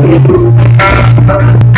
Deus.